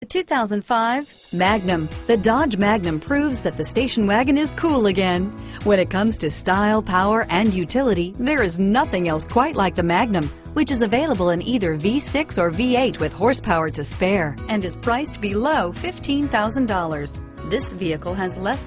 The 2005 Magnum. The Dodge Magnum proves that the station wagon is cool again. When it comes to style, power, and utility, there is nothing else quite like the Magnum, which is available in either V6 or V8 with horsepower to spare and is priced below $15,000. This vehicle has less